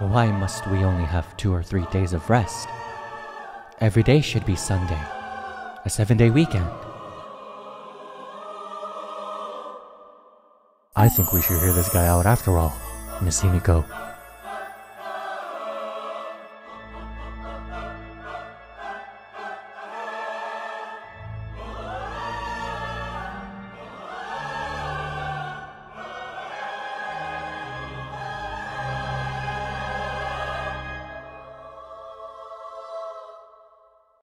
Why must we only have two or three days of rest? Every day should be Sunday, a seven day weekend. I think we should hear this guy out after all, Miss Himeko.